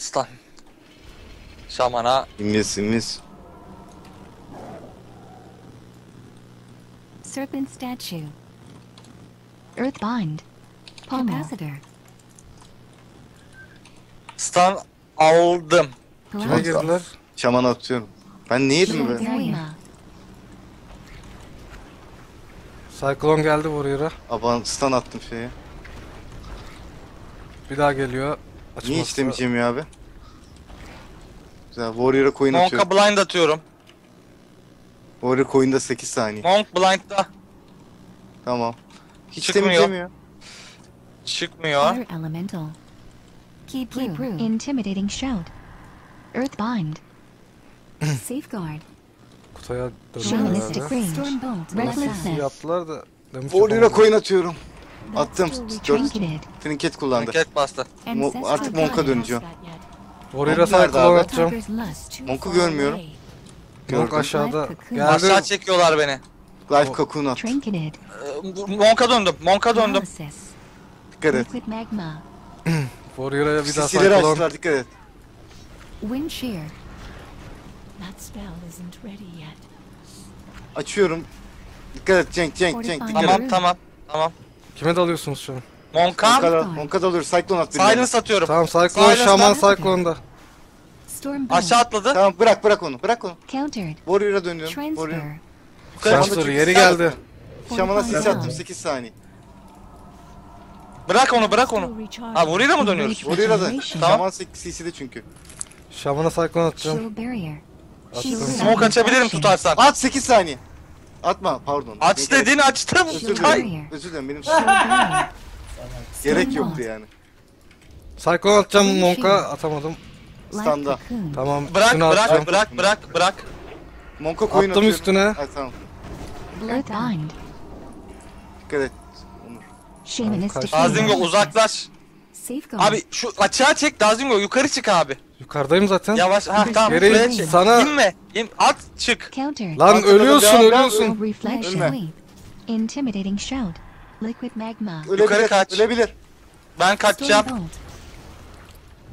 Stun. Şamana. İngiliz İngiliz. Serpent statue. Earthbind. Capacitor. Stun aldım. Kime girdiler? Şaman atıyorum. Ben ne yedim be? Cyclone geldi Warrior'a. Aban stun attım şeye. Bir daha geliyor. Açması. Niye istemeyeceğim ya abi? Güzel. Warrior'a coin atıyorum. Monk'a blind atıyorum. Warrior coin'da 8 saniye. Monk blind'da. Tamam. Hiç Çıkmıyor. ya. Çıkmıyor. Fire elemental. Keep through. Intimidating shout. Earthbind. Safeguard. Kutuya döndü Shamanistic herhalde. range. Stormbolt. Recklessness. Yaptılar da. Demiş Warrior'a coin atıyorum. Attım. 4 Trinketed. trinket kullandı. Hareket bastı. Mo- artık Monk'a döneceğim. Warrior'a Monk nerede abi? atacağım. Monk'u görmüyorum. Monk Gördüm. aşağıda. Aşağı Geldi. çekiyorlar beni. Life cocoon at. Trinketed. Ee, Monk'a döndüm. Monk'a döndüm. Dikkat et. Liquid magma. Warrior'a bir daha Sisileri açtılar dikkat et. Wind shear. That spell isn't ready yet. Açıyorum. Dikkat et Cenk Cenk Cenk dikkat Tamam et. tamam. Tamam. Kime dalıyorsunuz şu an? Monk'a Monk'a Monk'a dalıyoruz. Cyclone at. birilerine. silence atıyorum. Tamam Cyclone Silence Şaman. Cyclone'da. Aşağı atladı. Tamam bırak bırak onu. Bırak onu. Countered. Warrior'a dönüyorum. Warrior. Transfer. Çok yeri geldi. Şamana sis attım zone. 8 saniye. Bırak onu bırak onu. Ha Warrior'a mı dönüyoruz? Warrior'a da. Regeneration. Tamam. Şaman CC'de çünkü. Şaman'a Cyclone atacağım. Shield barrier. Attım. Shield Smoke açabilirim tutarsan. At 8 saniye. Atma pardon. Aç dedin açtım. Özür Kay. dilerim. Özür dilerim benim Shield barrier. Gerek yoktu yani. Cyclone atacağım Monk'a atamadım. Standa. Tamam. Bırak üstüne atacağım. bırak bırak bırak bırak. Monka coin Attım atıyorum. üstüne. Ha, tamam. Earthbind. Dikkat et. Dazingo uzaklaş. Abi şu açığa çek Dazingo yukarı çık abi. Yukarıdayım zaten. Yavaş ha tamam Geri şuraya çek. sana- İnme. İn, at çık. Lan ölüyorsun ölüyorsun. Ölme. Intimidating shout. Liquid magma. Ölebilir. kaç. Ölebilir. Ben kaçacağım.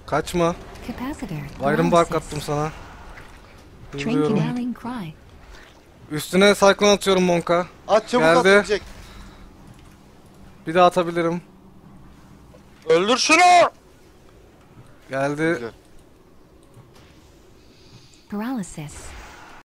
Kaçma. Capacitor. Iron Bark attım sana. Cry. Üstüne Cyclone atıyorum Monk'a. At çabuk Geldi. at. ölecek. Bir daha atabilirim. Öldür şunu. Geldi. Güzel. Paralysis.